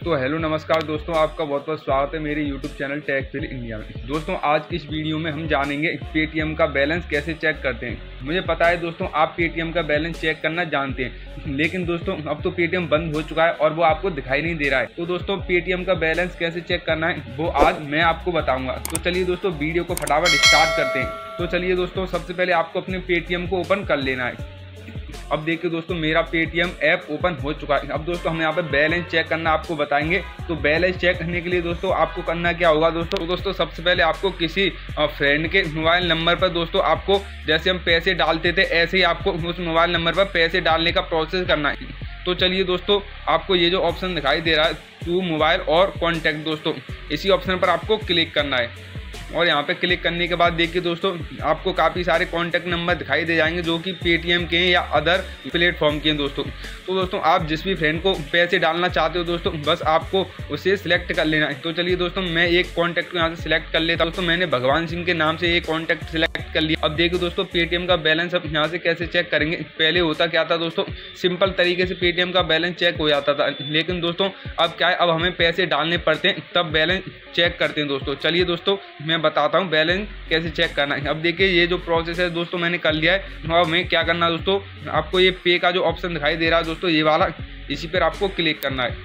तो हेलो, नमस्कार दोस्तों, आपका बहुत बहुत स्वागत है मेरे YouTube channel tag fill India में। दोस्तों, आज इस वीडियो में हम जानेंगे पेटीएम का बैलेंस कैसे चेक करते हैं। मुझे पता है दोस्तों, आप पेटीएम का बैलेंस चेक करना जानते हैं, लेकिन दोस्तों, अब तो पेटीएम बंद हो चुका है और वो आपको दिखाई नहीं दे रहा है। तो दोस्तों पेटीएम का बैलेंस कैसे चेक करना है, वो आज मैं आपको बताऊँगा। तो चलिए दोस्तों, वीडियो को फटाफट स्टार्ट करते हैं। तो चलिए दोस्तों, सबसे पहले आपको अपने पेटीएम को ओपन कर लेना है। अब देखिए दोस्तों, मेरा पेटीएम ऐप ओपन हो चुका है। अब दोस्तों, हम यहाँ पे बैलेंस चेक करना आपको बताएँगे। तो बैलेंस चेक करने के लिए दोस्तों, आपको करना क्या होगा दोस्तों? तो दोस्तों, सबसे पहले आपको किसी फ्रेंड के मोबाइल नंबर पर दोस्तों, आपको जैसे हम पैसे डालते थे, ऐसे ही आपको उस मोबाइल नंबर पर पैसे डालने का प्रोसेस करना है। तो चलिए दोस्तों, आपको ये जो ऑप्शन दिखाई दे रहा है टू मोबाइल और कॉन्टैक्ट दोस्तों, इसी ऑप्शन पर आपको क्लिक करना है। और यहाँ पे क्लिक करने के बाद देखिए दोस्तों, आपको काफ़ी सारे कॉन्टैक्ट नंबर दिखाई दे जाएँगे जो कि पेटीएम के हैं या अदर प्लेटफॉर्म के हैं दोस्तों। तो दोस्तों, आप जिस भी फ्रेंड को पैसे डालना चाहते हो दोस्तों, बस आपको उसे सिलेक्ट कर लेना है। तो चलिए दोस्तों, मैं एक कॉन्टैक्ट को यहाँ से सिलेक्ट कर लेता हूँ। दोस्तों, मैंने भगवान सिंह के नाम से एक कॉन्टैक्ट सिलेक्ट कर लिया। अब देखिए दोस्तों पेटीएम का बैलेंस अब यहाँ से कैसे चेक करेंगे? पहले होता क्या था दोस्तों सिंपल तरीके से पेटीएम का बैलेंस चेक हो जाता था। लेकिन दोस्तों, अब क्या है, अब हमें पैसे डालने पड़ते हैं, तब बैलेंस चेक करते हैं दोस्तों। चलिए दोस्तों, मैं बताता हूँ बैलेंस कैसे चेक करना है। अब देखिए, ये जो प्रोसेस है दोस्तों, मैंने कर लिया है। अब हमें क्या करना है दोस्तों, आपको ये पे का जो ऑप्शन दिखाई दे रहा है दोस्तों, ये वाला, इसी पर आपको क्लिक करना है।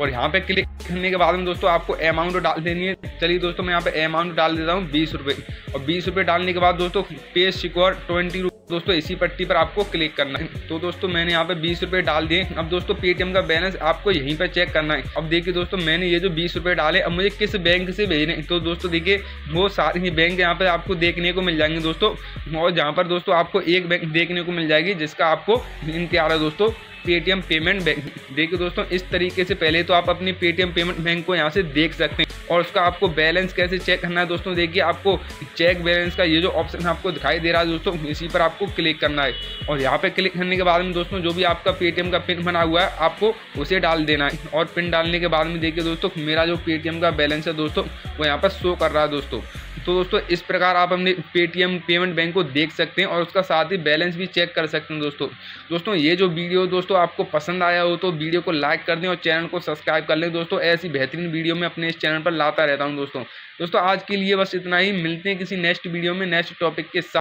और यहाँ पे क्लिक करने के बाद में दोस्तों आपको अमाउंट डाल देनी है। चलिए दोस्तों, मैं यहाँ पे अमाउंट डाल देता हूँ, बीस रुपये और बीस रुपये डालने के बाद दोस्तों पे सिक्योर ट्वेंटी दोस्तों, इसी पट्टी पर आपको क्लिक करना है। तो दोस्तों, मैंने यहाँ पे बीस रुपये डाल दिए अब दोस्तों पेटीएम का बैलेंस आपको यहीं पर चेक करना है। अब देखिए दोस्तों, मैंने ये जो बीस रुपये डाले, अब मुझे किस बैंक से भेजने तो दोस्तों, देखिए, वो सारे ही बैंक यहाँ पर आपको देखने को मिल जाएँगे दोस्तों। और जहाँ पर दोस्तों, आपको एक बैंक देखने को मिल जाएगी, जिसका आपको इंतज़ार है दोस्तों पेटीएम पेमेंट बैंक देखिए दोस्तों, इस तरीके से पहले तो आप अपनी पेटीएम पेमेंट बैंक को यहाँ से देख सकते हैं और उसका आपको बैलेंस कैसे चेक करना है दोस्तों। देखिए, आपको चेक बैलेंस का ये जो ऑप्शन आपको दिखाई दे रहा है दोस्तों, इसी पर आपको क्लिक करना है। और यहाँ पे क्लिक करने के बाद में दोस्तों, जो भी आपका पेटीएम का पिन बना हुआ है, आपको उसे डाल देना है। और पिन डालने के बाद में देखिए दोस्तों, मेरा जो पेटीएम का बैलेंस है दोस्तों, वो यहाँ पर शो कर रहा है दोस्तों। तो दोस्तों, इस प्रकार आप अपने पेटीएम पेमेंट बैंक को देख सकते हैं और उसका साथ ही बैलेंस भी चेक कर सकते हैं दोस्तों। दोस्तों, ये जो वीडियो दोस्तों आपको पसंद आया हो तो वीडियो को लाइक कर दें और चैनल को सब्सक्राइब कर लें। दोस्तों, ऐसी बेहतरीन वीडियो मैं अपने इस चैनल पर लाता रहता हूँ दोस्तों। दोस्तों, आज के लिए बस इतना ही। मिलते हैं किसी नेक्स्ट वीडियो में नेक्स्ट टॉपिक के साथ।